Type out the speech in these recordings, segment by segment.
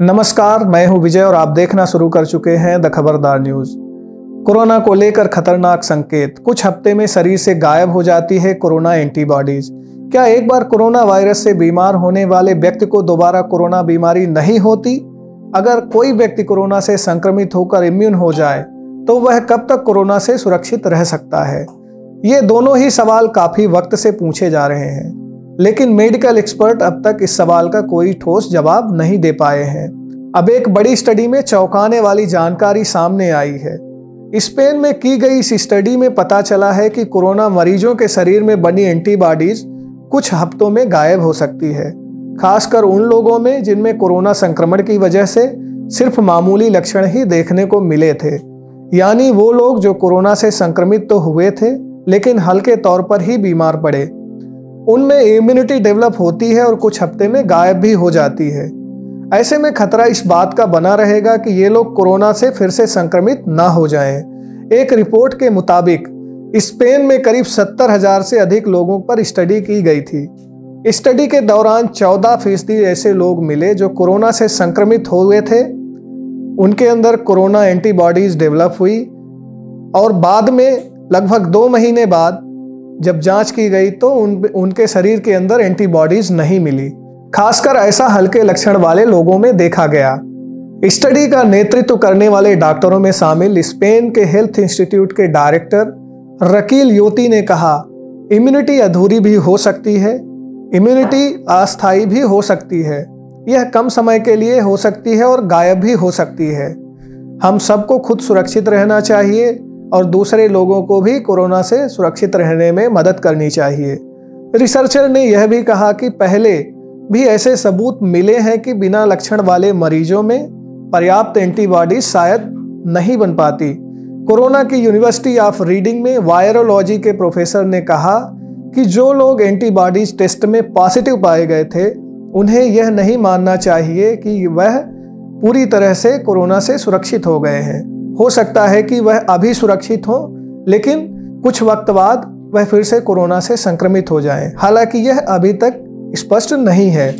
नमस्कार, मैं हूँ विजय और आप देखना शुरू कर चुके हैं द खबरदार न्यूज़। कोरोना को लेकर खतरनाक संकेत। कुछ हफ़्ते में शरीर से गायब हो जाती है कोरोना एंटीबॉडीज। क्या एक बार कोरोना वायरस से बीमार होने वाले व्यक्ति को दोबारा कोरोना बीमारी नहीं होती? अगर कोई व्यक्ति कोरोना से संक्रमित होकर इम्यून हो जाए तो वह कब तक कोरोना से सुरक्षित रह सकता है? ये दोनों ही सवाल काफ़ी वक्त से पूछे जा रहे हैं। लेकिन मेडिकल एक्सपर्ट अब तक इस सवाल का कोई ठोस जवाब नहीं दे पाए हैं। अब एक बड़ी स्टडी में चौंकाने वाली जानकारी सामने आई है। स्पेन में की गई इस स्टडी में पता चला है कि कोरोना मरीजों के शरीर में बनी एंटीबॉडीज कुछ हफ्तों में गायब हो सकती है, खासकर उन लोगों में जिनमें कोरोना संक्रमण की वजह से सिर्फ़ मामूली लक्षण ही देखने को मिले थे। यानी वो लोग जो कोरोना से संक्रमित तो हुए थे, लेकिन हल्के तौर पर ही बीमार पड़े। उनमें इम्यूनिटी डेवलप होती है और कुछ हफ़्ते में गायब भी हो जाती है। ऐसे में खतरा इस बात का बना रहेगा कि ये लोग कोरोना से फिर से संक्रमित ना हो जाएँ। एक रिपोर्ट के मुताबिक, स्पेन में करीब सत्तर हज़ार से अधिक लोगों पर स्टडी की गई थी। स्टडी के दौरान चौदह फ़ीसदी ऐसे लोग मिले जो कोरोना से संक्रमित हुए थे। उनके अंदर कोरोना एंटीबॉडीज डेवलप हुई और बाद में, लगभग दो महीने बाद जब जाँच की गई तो उन, उनके शरीर के अंदर एंटीबॉडीज नहीं मिली। खासकर ऐसा हल्के लक्षण वाले लोगों में देखा गया। स्टडी का नेतृत्व करने वाले डॉक्टरों में शामिल स्पेन के हेल्थ इंस्टीट्यूट के डायरेक्टर रकील योती ने कहा, इम्यूनिटी अधूरी भी हो सकती है, इम्यूनिटी अस्थायी भी हो सकती है। यह कम समय के लिए हो सकती है और गायब भी हो सकती है। हम सबको खुद सुरक्षित रहना चाहिए और दूसरे लोगों को भी कोरोना से सुरक्षित रहने में मदद करनी चाहिए। रिसर्चर ने यह भी कहा कि पहले भी ऐसे सबूत मिले हैं कि बिना लक्षण वाले मरीजों में पर्याप्त एंटीबॉडी शायद नहीं बन पाती। कोरोना की यूनिवर्सिटी ऑफ़ रीडिंग में वायरोलॉजी के प्रोफेसर ने कहा कि जो लोग एंटीबॉडीज टेस्ट में पॉजिटिव पाए गए थे, उन्हें यह नहीं मानना चाहिए कि वह पूरी तरह से कोरोना से सुरक्षित हो गए हैं। हो सकता है कि वह अभी सुरक्षित हो, लेकिन कुछ वक्त बाद वह फिर से कोरोना से संक्रमित हो जाए। हालाँकि यह अभी तक स्पष्ट नहीं है।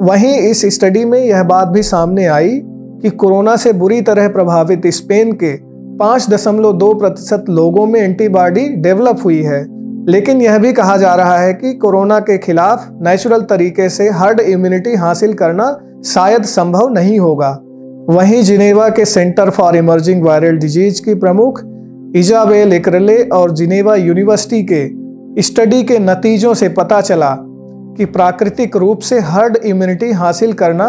वहीं इस स्टडी में यह बात भी सामने आई कि कोरोना से बुरी तरह प्रभावित स्पेन के पाँच दशमलव दो प्रतिशत लोगों में एंटीबॉडी डेवलप हुई है। लेकिन यह भी कहा जा रहा है कि कोरोना के खिलाफ नेचुरल तरीके से हर्ड इम्यूनिटी हासिल करना शायद संभव नहीं होगा। वहीं जिनेवा के centre for emerging viral diseases की प्रमुख इजाबेल इकरले और जिनेवा यूनिवर्सिटी के स्टडी के नतीजों से पता चला कि प्राकृतिक रूप से हर्ड इम्यूनिटी हासिल करना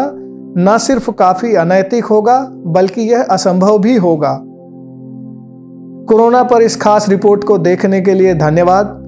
न सिर्फ़ काफ़ी अनैतिक होगा, बल्कि यह असंभव भी होगा। कोरोना पर इस खास रिपोर्ट को देखने के लिए धन्यवाद।